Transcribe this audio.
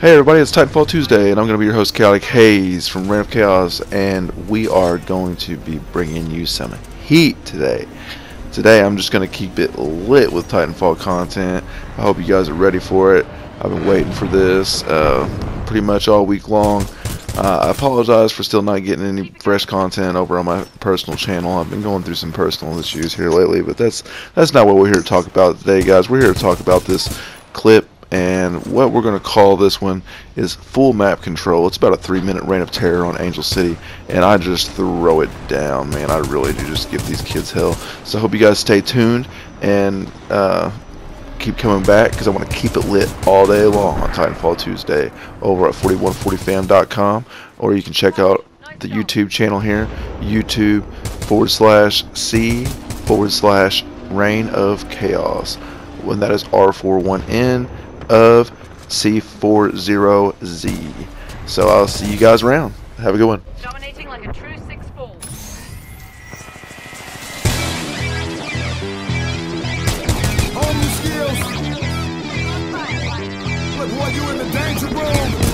Hey everybody, it's Titanfall Tuesday, and I'm going to be your host, Chaotic Haze from Reign of Chaos, and we are going to be bringing you some heat today. Today, I'm just going to keep it lit with Titanfall content. I hope you guys are ready for it. I've been waiting for this uh, pretty much all week long. Uh, I apologize for still not getting any fresh content over on my personal channel. I've been going through some personal issues here lately, but that's that's not what we're here to talk about today, guys. We're here to talk about this clip and what we're going to call this one is full map control. It's about a three minute reign of terror on Angel City, and I just throw it down, man. I really do just give these kids hell. So I hope you guys stay tuned and uh, keep coming back because I want to keep it lit all day long on Titanfall Tuesday over at 4140fam.com, or you can check out the YouTube channel here, YouTube forward slash C forward slash Reign of Chaos. When that is R41N of C40Z. So I'll see you guys around. Have a good one. Dominating like a true 6-4. Home your skills. Look, boy, you in the